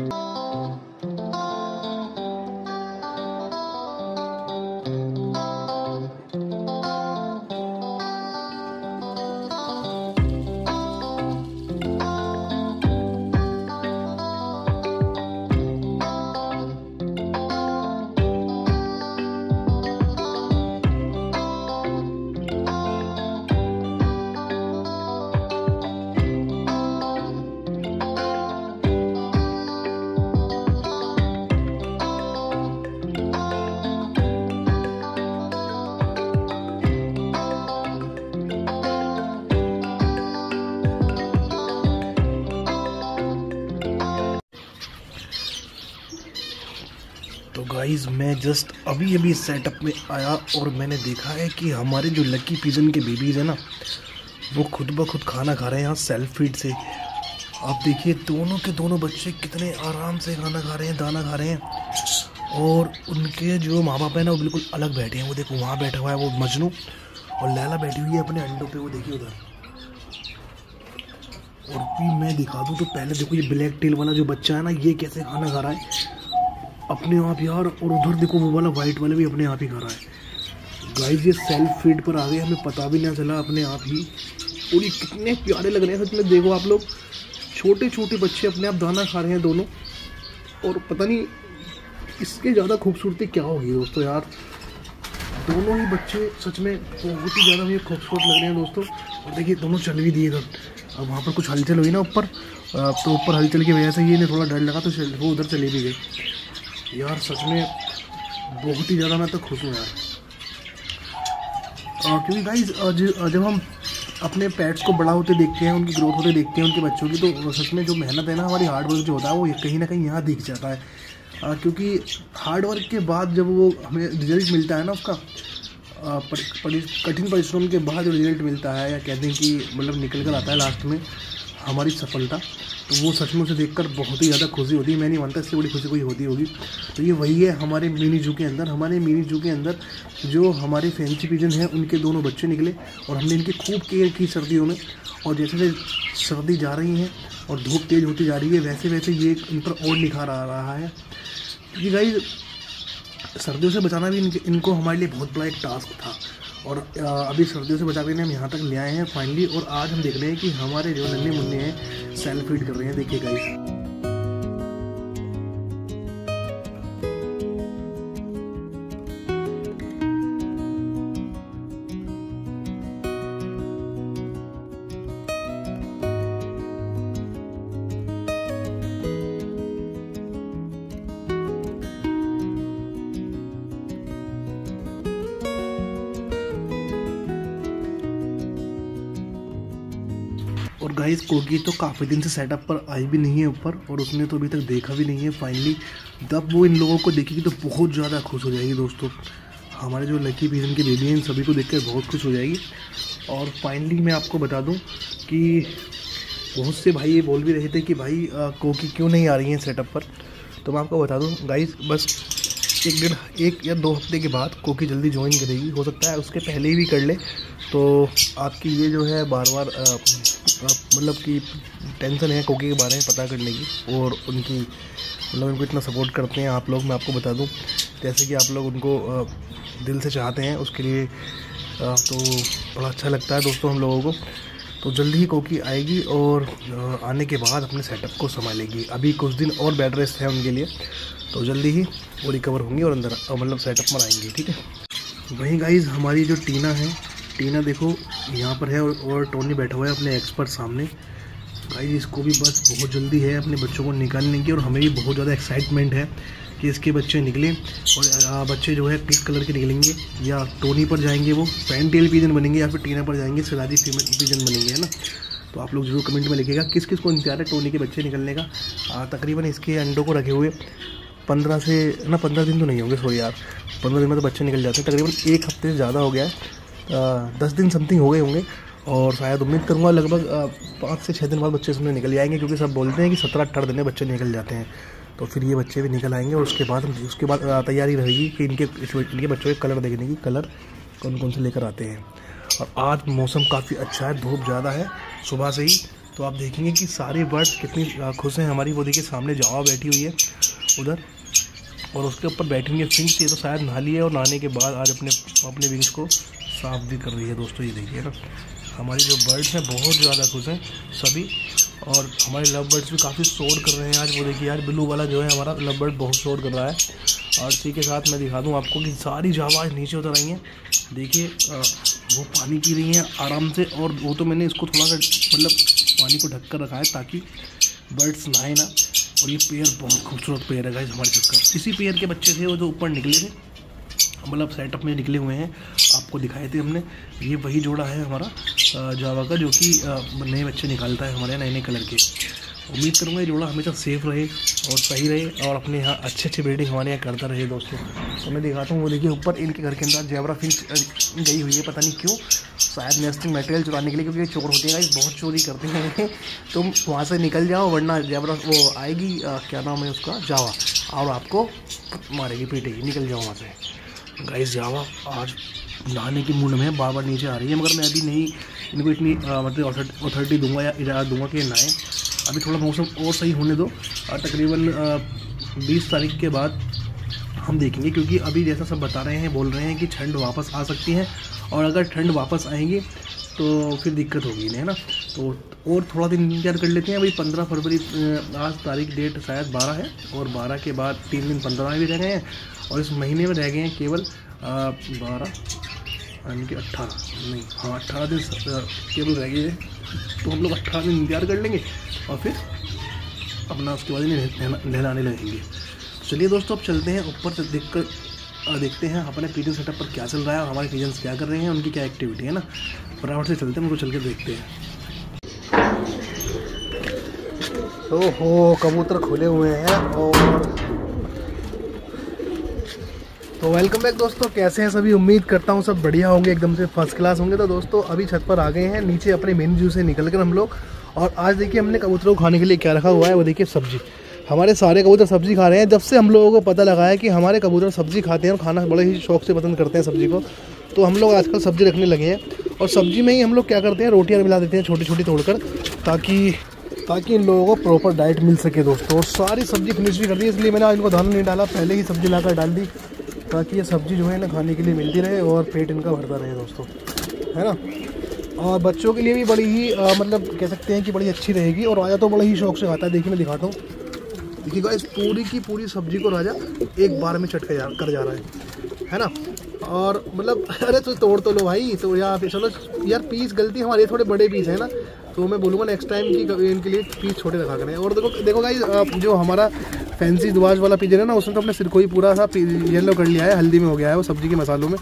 तो गाइस मैं जस्ट अभी अभी सेटअप में आया और मैंने देखा है कि हमारे जो लकी पिजन के बेबीज़ हैं ना, वो खुद ब खुद खाना खा रहे हैं यहाँ सेल्फ फ़ीड से। आप देखिए, दोनों के दोनों बच्चे कितने आराम से खाना खा रहे हैं, दाना खा रहे हैं। और उनके जो माँ बाप हैं ना, वो बिल्कुल अलग बैठे हैं। वो देखो, वहाँ बैठा हुआ है वो मजनू और लैला बैठी हुई है अपने अंडों पे, वो देखिए उधर। और भी मैं दिखा दूँ तो पहले देखो ये ब्लैक टेल वाला जो बच्चा है ना, ये कैसे खाना खा रहा है। अपने आप यार, और उधर देखो वो वाला वाइट वाला भी अपने आप ही खा रहा है। गाइस ये सेल्फ फ़ीड पर आ गए, हमें पता भी नहीं चला अपने आप ही। और ये कितने प्यारे लग रहे हैं, सच में देखो आप लोग। छोटे छोटे बच्चे अपने आप दाना खा रहे हैं दोनों। और पता नहीं इसके ज़्यादा खूबसूरती क्या होगी दोस्तों यार। दोनों ही बच्चे सच में बहुत ही ज़्यादा मुझे खूबसूरत लग रहे हैं दोस्तों। और देखिए, दोनों चल भी दिए। अब वहाँ पर कुछ हलचल हुई ना ऊपर तो ऊपर हलचल की वजह से ये ने थोड़ा डर लगा तो वो उधर चले भी गए। यार सच में बहुत ही ज़्यादा मैं तो खुश हूँ यार। क्योंकि गाइज़ जब हम अपने पेट्स को बड़ा होते देखते हैं उनकी ग्रोथ होते देखते हैं उनके बच्चों की तो सच में जो मेहनत है ना हमारी हार्ड वर्क जो होता है वो कहीं ना कहीं यहाँ दिख जाता है। आ, क्योंकि हार्ड वर्क के बाद जब वो हमें रिज़ल्ट मिलता है ना उसका कठिन परिश्रम के बाद रिज़ल्ट मिलता है या कहते हैं कि मतलब निकल कर आता है लास्ट में हमारी सफलता। तो वो सच में उसे देखकर बहुत ही ज़्यादा खुशी होती है। मैं नहीं मानता इससे बड़ी खुशी कोई होती होगी। तो ये वही है हमारे मिनी जू के अंदर, हमारे मिनी जू के अंदर जो हमारे फैंसी पिजन हैं, उनके दोनों बच्चे निकले और हमने इनकी खूब केयर की सर्दियों में। और जैसे जैसे सर्दी जा रही है और धूप तेज़ होती जा रही है, वैसे वैसे ये इन पर और निखार आ रहा है। ये गाइज़ सर्दियों से बचाना भी इनके इनको हमारे लिए बहुत बड़ा एक टास्क था। और अभी सर्दियों से बचा के हम यहाँ तक ले आए हैं फाइनली और आज हम देख रहे हैं कि हमारे जो नन्हे मुन्ने हैं सेल्फ फ़ीड कर रहे हैं, देखिए गाइस और गाइस कोगी तो काफ़ी दिन से सेटअप पर आई भी नहीं है ऊपर और उसने तो अभी तक देखा भी नहीं है फाइनली जब वो इन लोगों को देखेगी तो बहुत ज़्यादा खुश हो जाएगी दोस्तों। हमारे जो लकी पीजन के बेबी हैं सभी को देख कर बहुत खुश हो जाएगी। और फाइनली मैं आपको बता दूँ कि बहुत से भाई ये बोल भी रहे थे कि भाई कोकी क्यों नहीं आ रही हैं सेटअप पर? तो मैं आपको बता दूँ गाइस बस एक डेढ़ एक या दो हफ़्ते के बाद कोकी जल्दी ज्वाइन करेगी। हो सकता है उसके पहले ही भी कर ले। तो आपकी ये जो है बार बार मतलब कि टेंशन है, कोकी के बारे में पता करने की और उनकी मतलब उनको इतना सपोर्ट करते हैं आप लोग, मैं आपको बता दूँ। जैसे कि आप लोग उनको दिल से चाहते हैं, उसके लिए तो बड़ा अच्छा लगता है दोस्तों हम लोगों को। तो जल्दी ही कोकी आएगी और आने के बाद अपने सेटअप को संभालेगी। अभी कुछ दिन और बेड रेस्ट है उनके लिए तो जल्दी ही वो रिकवर होंगी और अंदर मतलब सेटअप में आएँगी, ठीक है? वहीं गाइज़ हमारी जो टीना है टीना देखो यहाँ पर है और, और टोनी बैठा हुआ है अपने एक्सपर्ट सामने। भाई इसको भी बस बहुत जल्दी है अपने बच्चों को निकालने की और हमें भी बहुत ज़्यादा एक्साइटमेंट है कि इसके बच्चे निकलें और बच्चे जो है किस कलर के निकलेंगे या टोनी पर जाएँगे वो फ़ैन टेल पीजन बनेंगे या फिर टीना पर जाएँगे सिराजी पीजन बनेंगे है ना? तो आप लोग ज़रूर कमेंट में लिखिएगा किस किस को इंतज़ार है टोनी के बच्चे निकलने का। तकरीबन इसके अंडों को रखे हुए पंद्रह से ना पंद्रह दिन तो नहीं होंगे सॉरी यार पंद्रह दिन में तो बच्चे निकल जाते हैं तकरीबन एक हफ़्ते से ज़्यादा हो गया है। दस दिन समथिंग हो गए होंगे और शायद उम्मीद करूँगा लगभग पाँच से छः दिन बाद बच्चे इसमें निकल जाएँगे क्योंकि सब बोलते हैं कि सत्रह अट्ठारह दिन में बच्चे निकल जाते हैं। तो फिर ये बच्चे भी निकल आएँगे और उसके बाद उसके बाद तैयारी रहेगी कि इनके इनके बच्चों के कलर देखने की कलर कौन कौन से लेकर आते हैं। और आज मौसम काफ़ी अच्छा है, धूप ज़्यादा है, सुबह से ही। तो आप देखेंगे कि सारे बर्ड्स कितनी खुश हैं हमारी। वो देखिए सामने जावा बैठी हुई है, उधर। और उसके ऊपर बैठी हुई है फिंच ये तो शायद नहा ली है और नहाने के बाद आज अपने अपने विंग्स को साफ़ भी कर रही है दोस्तों, ये देखिए ना। हमारी जो बर्ड्स हैं, बहुत ज़्यादा खुश हैं, सभी। और हमारे लव बर्ड्स भी काफ़ी शोर कर रहे हैं आज। वो देखिए यार ब्लू वाला जो है, हमारा लव बर्ड बहुत शोर कर रहा है। और इसी के साथ मैं दिखा दूँ आपको कि सारी जावा आज नीचे उतर आई हैं। देखिए वो पानी पी रही हैं आराम से। और वो तो मैंने इसको थोड़ा सा मतलब पानी को ढक कर रखा है ताकि बर्ड्स नहाए ना। और ये पेयर बहुत खूबसूरत पेयर है गाइज़ हमारे चक्कर। इसी पेयर के बच्चे थे, वो जो ऊपर निकले थे। मतलब सेटअप में निकले हुए हैं। आपको दिखाए थे हमने। ये वही जोड़ा है हमारा जावा का जो कि नए बच्चे निकालता है हमारे नए नए कलर के। उम्मीद करूँगा ये जोड़ा हमेशा सेफ़ रहे और सही रहे और अपने यहाँ अच्छे अच्छे ब्रीडिंग हमारे यहाँ करता रहे दोस्तों। तो मैं दिखाता हूँ वो देखिए ऊपर इनके घर के अंदर जैबरा फिंच गई हुई है पता नहीं क्यों। शायद नेस्टिंग मटेरियल चुराने के लिए क्योंकि चोर होते हैं बहुत चोरी करते हैं। तुम वहाँ से निकल जाओ वरना जैबरा वो आएगी आ, क्या नाम है उसका? जावा और आपको मारेगी पीटेगी निकल जाओ वहाँ से। गाइस जावा आज नहाने की मूड में बार बार नीचे आ रही है, मगर मैं अभी नहीं, इनको इतनी मतलब अथॉरिटी दूँगा या इजाज़त दूँगा कि नहाएँ अभी थोड़ा मौसम और सही होने दो। तकरीबन बीस तारीख के बाद हम देखेंगे, क्योंकि अभी जैसा सब बता रहे हैं, बोल रहे हैं कि ठंड वापस आ सकती है, और अगर ठंड वापस आएँगी तो फिर दिक्कत होगी इन्हें, है ना? तो और थोड़ा दिन इंतज़ार कर लेते हैं। अभी पंद्रह फरवरी आज तारीख डेट शायद बारह है, और बारह के बाद तीन दिन पंद्रह भी रह गए हैं। और इस महीने में रह गए हैं केवल बारह, यानी कि अट्ठारह। नहीं हाँ अट्ठारह दिन केवल रह गए तो हम लोग अट्ठारह दिन इंतज़ार कर लेंगे और फिर अपना उसके बाद नहलाने लगेंगे। चलिए दोस्तों, अब चलते हैं ऊपर से देख कर देखते हैं अपने पीजन सेटअप पर क्या चल रहा है और हमारे पीजन्स क्या कर रहे हैं, उनकी क्या एक्टिविटी है ना। फटाफट से चलते हैं, उनको चल के देखते हैं। ओहो, कबूतर खुले हुए हैं और तो वेलकम बैक दोस्तों, कैसे हैं सभी? उम्मीद करता हूँ सब बढ़िया होंगे, एकदम से फ़र्स्ट क्लास होंगे। तो दोस्तों, अभी छत पर आ गए हैं, नीचे अपने मेन जू से निकल कर हम लोग। और आज देखिए हमने कबूतरों को खाने के लिए क्या रखा हुआ है, वो देखिए सब्ज़ी। हमारे सारे कबूतर सब्ज़ी खा रहे हैं। जब से हम लोगों को पता लगा है कि हमारे कबूतर सब्ज़ी खाते हैं और खाना बड़े ही शौक से पसंद करते हैं सब्ज़ी को तो हम लोग आजकल सब्ज़ी रखने लगे हैं। और सब्ज़ी में ही हम लोग क्या करते हैं, रोटियाँ मिला देते हैं छोटी छोटी तोड़कर, ताकि ताकि इन लोगों को प्रॉपर डाइट मिल सके दोस्तों। और सारी सब्ज़ी फिनिश भी कर दी, इसलिए मैंने आज इनको दाना नहीं डाला, पहले ही सब्ज़ी लाकर डाल दी। ताकि ये सब्ज़ी जो है ना खाने के लिए मिलती रहे और पेट इनका भरता रहे दोस्तों है ना? और बच्चों के लिए भी बड़ी ही आ, मतलब कह सकते हैं कि बड़ी अच्छी रहेगी और राजा तो बड़ा ही शौक से खाता है देखिए मैं दिखाता हूँ। देखिएगा इस पूरी की पूरी सब्ज़ी को राजा एक बार में चटके जा कर जा रहा है है ना? और मतलब अरे तो तोड़ तो लो भाई तो यार चलो यार पीस गलती हमारे थोड़े बड़े पीस है ना तो मैं बोलूँगा नेक्स्ट टाइम की इनके लिए पीस छोटे रखा करें। और देखो देखो भाई जो हमारा फैंसी दुआज वाला पिजन है ना, उसमें तो अपने सिर को ही पूरा सा येलो कर लिया है, हल्दी में हो गया है वो सब्ज़ी के मसालों में।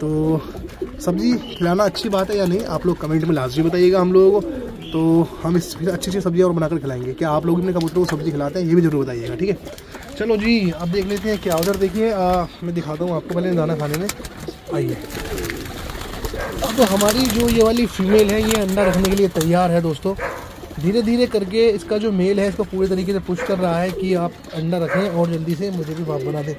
तो सब्ज़ी खिलाना अच्छी बात है या नहीं, आप लोग कमेंट में लाजमी बताइएगा हम लोगों को। तो हम इस अच्छी अच्छी सब्ज़ियाँ और बनाकर खिलाएँगे। क्या आप लोग अपने कबूतरों को सब्ज़ी खिलाते हैं, ये भी ज़रूर बताइएगा, ठीक है? चलो जी, अब देख लेते हैं क्या उधर देखिए। मैं दिखाता हूँ आपको पहले दाना खाने में। आइए। अब तो हमारी जो ये वाली फीमेल है, ये अंडा रखने के लिए तैयार है दोस्तों। धीरे धीरे करके इसका जो मेल है, इसको पूरे तरीके से पुश कर रहा है कि आप अंडा रखें और जल्दी से मुझे भी बाप बना दें।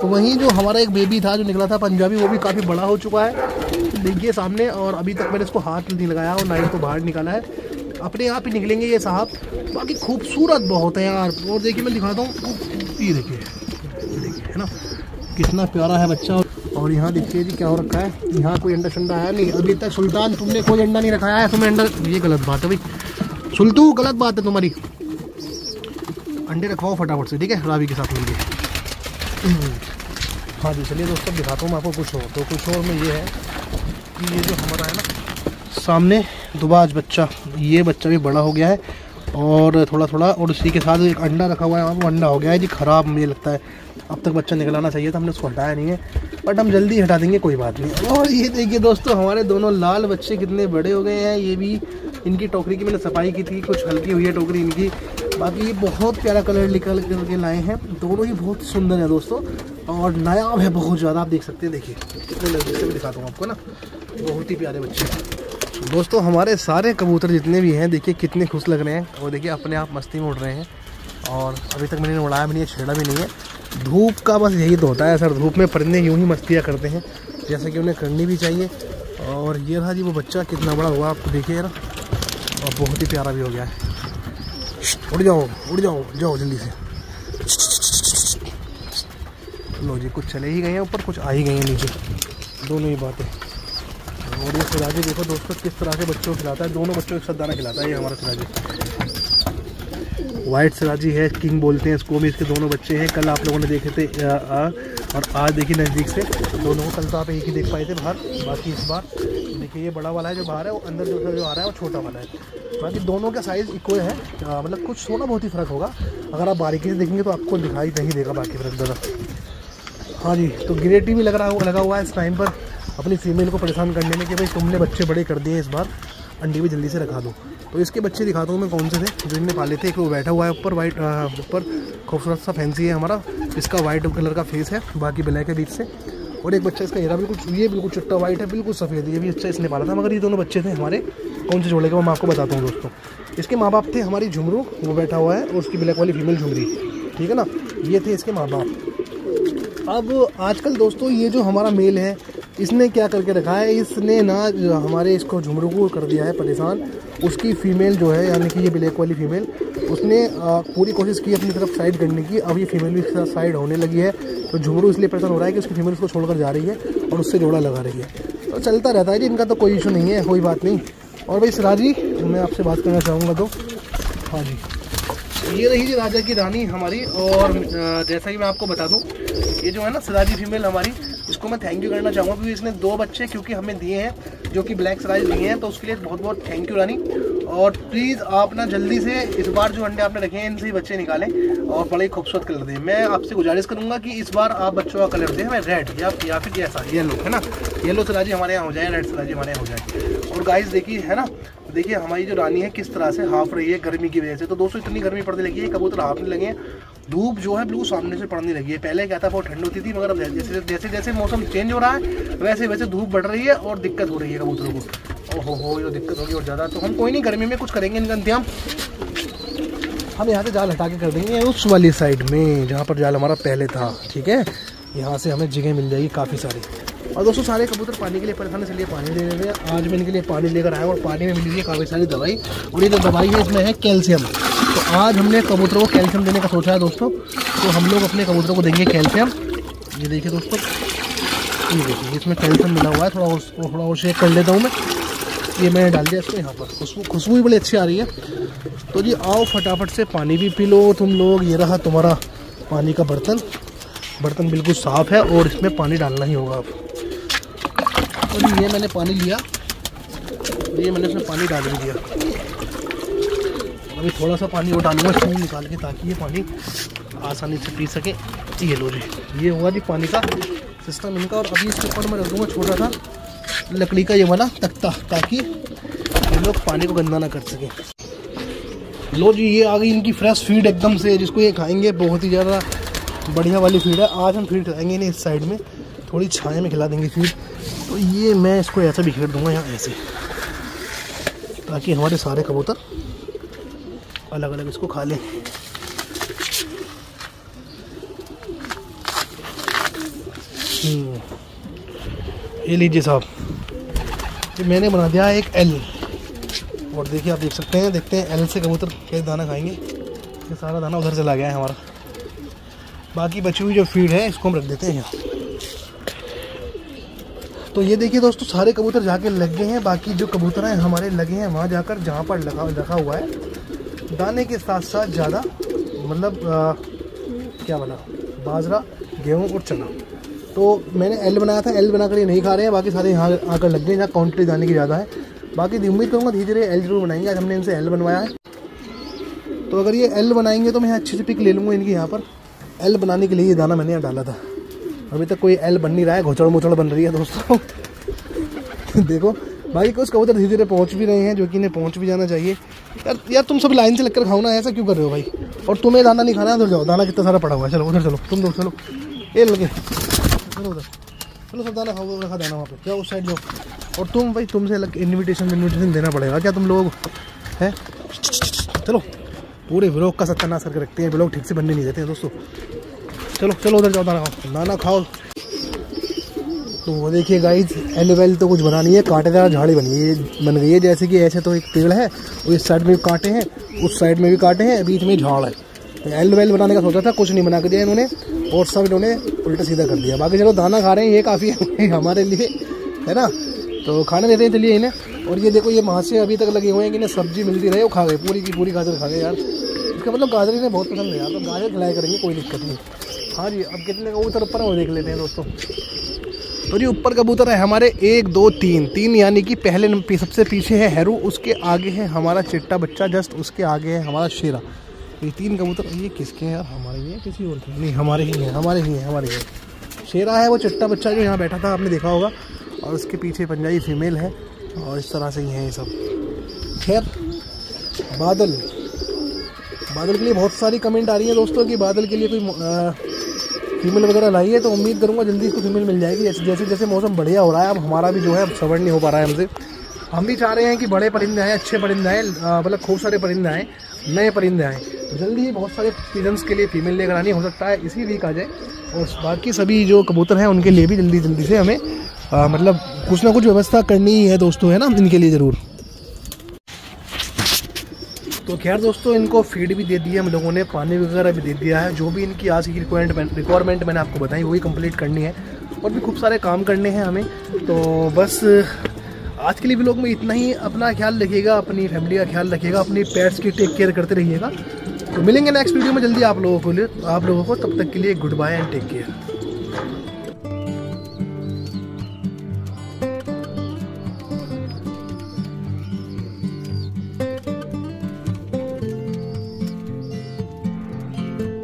तो वहीं जो हमारा एक बेबी था, जो निकला था पंजाबी, वो भी काफ़ी बड़ा हो चुका है। देखिए सामने, और अभी तक मैंने इसको हाथ नहीं लगाया और ना इसको बाहर निकाला है। अपने आप ही निकलेंगे ये साहब। बाकी खूबसूरत बहुत है यार। और देखिए, मैं दिखाता हूँ ये देखिए देखिए, है ना? कितना प्यारा है बच्चा। और यहाँ देखिए जी क्या हो रखा है। यहाँ कोई अंडा शंडा है नहीं। अभी तक सुल्तान तुमने कोई अंडा नहीं रखाया है, तुम्हें अंडा ये गलत बात है भाई। सुलतू, गलत बात है तुम्हारी। अंडे रखवाओ फटाफट से, ठीक है? रावी के साथ मिलके हाँ जी, चलिए दोस्तों, दिखाता हूँ मैं आपको कुछ और। तो कुछ और में ये है कि ये जो हमारा है ना, सामने दुबाज बच्चा, ये बच्चा भी बड़ा हो गया है। और थोड़ा थोड़ा और उसी के साथ एक अंडा रखा हुआ है, वो अंडा हो गया है जी, ख़राब मुझे लगता है। अब तक बच्चा निकलाना चाहिए था, हमने उसको हटाया नहीं है। बट हम जल्दी हटा देंगे, कोई बात नहीं। और ये देखिए दोस्तों, हमारे दोनों लाल बच्चे कितने बड़े हो गए हैं। ये भी इनकी टोकरी की मैंने सफ़ाई की थी, कुछ हल्की हुई है टोकरी इनकी। बाकी ये बहुत प्यारा कलर निकल करके लाए हैं। दोनों ही बहुत सुंदर है दोस्तों। और नायाब है बहुत ज़्यादा, आप देख सकते हैं, देखिए। कितने लगे से भी दिखाता हूँ आपको ना। बहुत ही प्यारे बच्चे हैं। दोस्तों, हमारे सारे कबूतर जितने भी हैं, देखिए कितने खुश लग रहे हैं। और देखिए, अपने आप मस्ती में उड़ रहे हैं। और अभी तक मैंने उड़ाया भी नहीं है, छेड़ा भी नहीं है। धूप का बस यही तो होता है सर, धूप में परिंदे यूँ ही मस्तियाँ करते हैं, जैसे कि उन्हें करनी भी चाहिए। और ये रहा जी, वो बच्चा कितना बड़ा हुआ, आप देखिए ना और बहुत ही प्यारा भी हो गया है। उड़ जाओ उड़ जाओ जाओ जल्दी से। लो जी, कुछ चले ही गए हैं ऊपर, कुछ आ ही गए हैं नीचे। दोनों ही बातें। और ये सिराजी देखो दोस्तों, किस तरह से बच्चों को खिलाता है। दोनों बच्चों को साथ दाना खिलाता है, ये हमारा सिराजी। वाइट सराजी है किंग बोलते हैं इसको भी इसके दोनों बच्चे हैं। कल आप लोगों ने देखे थे आ, आ, और आज देखिए नज़दीक से। दोनों को कल तो आप एक ही देख पाए थे बाहर बाकी इस बार देखिए ये बड़ा वाला है जो बाहर है वो अंदर जो जो आ रहा है वो छोटा वाला है। बाकी दोनों का साइज़ इक्वल है मतलब कुछ थोड़ा बहुत ही फ़र्क होगा। अगर आप बारीकी से देखेंगे तो आपको दिखाई नहीं देगा बाकी फ़र्क ज़्यादा। हाँ जी तो ग्रेटी भी लग रहा लगा हुआ है इस टाइम पर। अपनी फीमेल को परेशान करने में कि भाई तुमने बच्चे बड़े कर दिए इस बार अंडी भी जल्दी से रखा दो। तो इसके बच्चे दिखाता हूँ मैं कौन से थे, जो इनने पाले थे। एक वो बैठा हुआ है ऊपर वाइट ऊपर। खूबसूरत सा फैंसी है हमारा। इसका वाइट कलर का फेस है, बाकी ब्लैक है बीच से। और एक बच्चा इसका येरा बिल्कुल, ये बिल्कुल चुट्टा वाइट है, बिल्कुल सफ़ेद, ये भी अच्छा इसने पाला था। मगर ये दोनों बच्चे थे हमारे, कौन से जोड़े के मैं आपको बताता हूँ दोस्तों। इसके माँ बाप थे हमारी झुमरू, वो बैठा हुआ है, और उसकी ब्लैक वाली फीमेल झुमरी। ठीक है ना? ये थे इसके माँ बाप अब आजकल दोस्तों ये जो हमारा मेल है इसने क्या करके रखा है? इसने ना हमारे इसको झुमरू को कर दिया है, परेशान। उसकी फ़ीमेल जो है, यानी कि ये ब्लैक वाली फ़ीमेल उसने पूरी कोशिश की अपनी तरफ़ साइड करने की। अब ये फीमेल भी साथ साइड होने लगी है। तो झुमरू इसलिए परेशान हो रहा है कि उसकी फीमेल उसको छोड़कर जा रही है और उससे जोड़ा लगा रही है। तो चलता रहता है जी, इनका तो कोई इशू नहीं है, कोई बात नहीं। और भाई सराजी, मैं आपसे बात करना चाहूँगा तो। हाँ जी। ये रही जी राजा की रानी हमारी, और जैसा कि मैं आपको बता दूँ, ये जो है ना सराजी फीमेल हमारी इसको मैं थैंक यू करना चाहूँगा, क्योंकि इसने दो बच्चे क्योंकि हमें दिए हैं, जो कि ब्लैक सराइज दिए हैं तो उसके लिए बहुत बहुत थैंक यू रानी। और प्लीज़ आप ना जल्दी से इस बार जो अंडे आपने रखे हैं, इनसे ही बच्चे निकालें और बड़े खूबसूरत कलर दें। मैं आपसे गुजारिश करूँगा कि इस बार आप बच्चों का कलर दें, हमें रेड या या फिर ऐसा येलो है ना? येलो सराजी हमारे यहाँ हो जाए रेड सराजी हमारे यहाँ हो जाए। और गाइस देखिए, है ना? देखिए, हमारी जो रानी है, किस तरह से हाफ़ रही है गर्मी की वजह से। तो दोस्तों, इतनी गर्मी पड़ने लगी है, कबूतर हाफने लगे हैं। धूप जो है बिल्कुल सामने से पड़ने लगी है। पहले क्या था, बहुत ठंड होती थी, मगर अब जैसे जैसे जैसे मौसम चेंज हो रहा है, वैसे वैसे धूप बढ़ रही है और दिक्कत हो रही है कबूतरों को। ओहो हो, ये दिक्कत होगी और ज़्यादा। तो हम कोई नहीं, गर्मी में कुछ करेंगे इनका इंतज़ाम हम यहाँ से जाल हटा के कर देंगे, उस वाली साइड में, जहाँ पर जाल हमारा पहले था, ठीक है? यहाँ से हमें जगह मिल जाएगी काफ़ी सारी। और दोस्तों, सारे कबूतर पानी के लिए परेशान इसलिए पानी दे रहे हैं। आज मैं इनके लिए पानी लेकर आया और पानी में मिली है काफ़ी सारी दवाई। और ये जो दवाई है, इसमें है कैल्शियम। तो आज हमने कबूतरों को कैल्शियम देने का सोचा है दोस्तों। तो हम लोग अपने कबूतरों को देंगे कैल्शियम। ये देखिए दोस्तों, ये देखिए इसमें कैल्शियम मिला हुआ है। थोड़ा उसको, थोड़ा और शेक कर लेता हूँ मैं। ये मैंने डाल दिया इसको यहाँ पर। खुशबू खुशबू भी बड़ी अच्छी आ रही है। तो जी, आओ फटाफट से पानी भी पी लो तुम लोग। ये रहा तुम्हारा पानी का बर्तन। बर्तन बिल्कुल साफ़ है और इसमें पानी डालना ही होगा अब। और ये मैंने पानी लिया। ये मैंने इसमें पानी डाल भी दिया। अभी थोड़ा सा पानी डालूँगा इसमें निकाल के ताकि ये पानी आसानी से पी सके। ये लो जी। ये हुआ जी पानी का सिस्टम इनका और अभी इसके ऊपर मैं रख दूँगा छोटा सा लकड़ी का ये वाला तख्ता, ताकि ये लोग पानी को गंदा ना कर सकें। लो जी, ये आ गई इनकी फ्रेश फ़ीड एकदम से, जिसको ये खाएँगे, बहुत ही ज़्यादा बढ़िया वाली फ़ीड है। आज हम फ़ीड खिलाएँगे नहीं, इस साइड में। थोड़ी छाया में खिला देंगे फ़ीड तो ये मैं इसको ऐसे बिखेर दूँगा यहाँ ऐसे, ताकि हमारे सारे कबूतर अलग अलग इसको खा लें। हम्म। ये लीजिए साहब। ये मैंने बना दिया एक एल और देखिए आप देख सकते हैं, देखते हैं एल से कबूतर कैसे दाना खाएँगे। ये सारा दाना उधर चला गया है हमारा। बाकी बची हुई जो फ़ीड है, इसको हम रख देते हैं यहाँ। तो ये देखिए दोस्तों, सारे कबूतर जाके लग गए हैं। बाकी जो कबूतर हैं, हमारे लगे हैं वहाँ जाकर, जहाँ पर लगा रखा हुआ है। दाने के साथ साथ ज़्यादा मतलब क्या बना, बाजरा, गेहूँ और चना। तो मैंने एल बनाया था एल बनाकर ये नहीं खा रहे हैं, बाकी सारे यहाँ आकर लग गए जहाँ क्वान्टिटी दाने की ज़्यादा है। बाकी उम्मीद करूँगा धीरे धीरे एल ज़रूर बनाएँगे, आज हमने इनसे एल बनवाया है। तो अगर ये एल बनाएँगे तो मैं यहाँ अच्छी से पिक ले लूँगा इनकी यहाँ पर। एल बनाने के लिए ये दाना मैंने यहाँ डाला था। अभी तक कोई एल बन नहीं रहा है, घोचड़ मोचड़ बन रही है दोस्तों। देखो भाई कुछ कबूतर धीरे धीरे पहुँच भी रहे हैं, जो कि इन्हें पहुँच भी जाना चाहिए। यार यार, तुम सब लाइन से लगकर खाओ ना, ऐसा क्यों कर रहे हो भाई? और तुम्हें दाना नहीं खाना है उधर जाओ, दाना कितना सारा पड़ा हुआ है। चलो, उधर चलो, तुम दो, चलो। ये लगे चलो उधर। चलो, सब दाना खाओ, रखा दाना वहाँ पे। क्या उस साइड जाओ। और तुम भाई, तुमसे अलग इन्विटेशन इन्विटेशन देना पड़ेगा। क्या तुम लोग, हैं? चलो, पूरे ब्लॉग का सत्यानाश करके रखते हैं। ब्लॉग ठीक से बनने नहीं देते हैं, दोस्तों। चलो चलो, उधर जाओ, दाना खाओ। दाना खाओ। तो वो देखिए गाइज़ एलोवेल तो कुछ बना नहीं है कांटेदार झाड़ी बनी है। बन गई है, जैसे कि ऐसे तो एक पेड़ है, और इस साइड में भी कांटे हैं, उस साइड में भी कांटे हैं, बीच में झाड़ है। तो एलोवेल बनाने का सोचा था, कुछ नहीं बना कर दिया इन्होंने, और सब इन्होंने उल्टा सीधा कर दिया। बाकी चलो, दाना खा रहे हैं, ये काफ़ी है हमारे लिए, है ना? तो खाने देते हैं, चलिए इन्हें। और ये देखो, ये से अभी तक लगे हुए हैं कि इन्हें सब्ज़ी मिलती रहे, वो खा गए, पूरी की पूरी गाजर खा गए यार। इसका मतलब गाजर इन्हें बहुत पसंद है यार तो गाजर खिलाया करेंगे, कोई दिक्कत नहीं। हाँ जी, अब कितने कबूतर ऊपर है वो देख लेते हैं दोस्तों। तो जी ऊपर कबूतर है, हमारे एक, दो, तीन। तीन यानी कि पहले सबसे पीछे है हैरू, उसके आगे है हमारा चिट्टा बच्चा, जस्ट उसके आगे है हमारा शेरा। ये तीन कबूतर, ये किसके हैं? हमारे ही किसी और नहीं, हमारे ही हैं, हमारे ही हैं, हमारे ही शेरा है वो चिट्टा बच्चा जो यहाँ बैठा था, आपने देखा होगा। और उसके पीछे पंजाबी फीमेल है। और इस तरह से ही हैं ये सब। खैर, बादल। बादल के लिए बहुत सारी कमेंट आ रही है दोस्तों कि बादल के लिए कोई फीमेल वगैरह लाई है तो उम्मीद करूँगा जल्दी इसको फीमेल मिल जाएगी। जैसे जैसे जैसे मौसम बढ़िया हो रहा है, अब हमारा भी जो है सबर नहीं हो पा रहा है हमसे। हम भी चाह रहे हैं कि बड़े परिंदे आए, अच्छे परिंदे आए मतलब खूब सारे परिंदे आए, नए परिंदे आएँ। तो जल्दी ही बहुत सारे सीजन्स के लिए फीमेल लेकर आनी हो सकता है, इसी वीक आ जाए। और बाकी सभी जो कबूतर हैं, उनके लिए भी जल्दी जल्दी से हमें मतलब कुछ ना कुछ व्यवस्था करनी ही है दोस्तों, है ना? इनके लिए ज़रूर। तो खैर दोस्तों, इनको फ़ीड भी दे दिया हम लोगों ने, पानी वगैरह भी दे दिया है, जो भी इनकी आज की रिक्वायरमेंट रिक्वायरमेंट मैंने आपको बताई, वही कंप्लीट करनी है और भी खूब सारे काम करने हैं हमें। तो बस, आज के लिए भी लोग में इतना ही। अपना ख्याल रखिएगा, अपनी फैमिली का ख्याल रखिएगा, अपनी पेट्स की टेक केयर करते रहिएगा। तो मिलेंगे नेक्स्ट वीडियो में जल्दी आप लोगों को आप लोगों को तब तक के लिए good bye and take care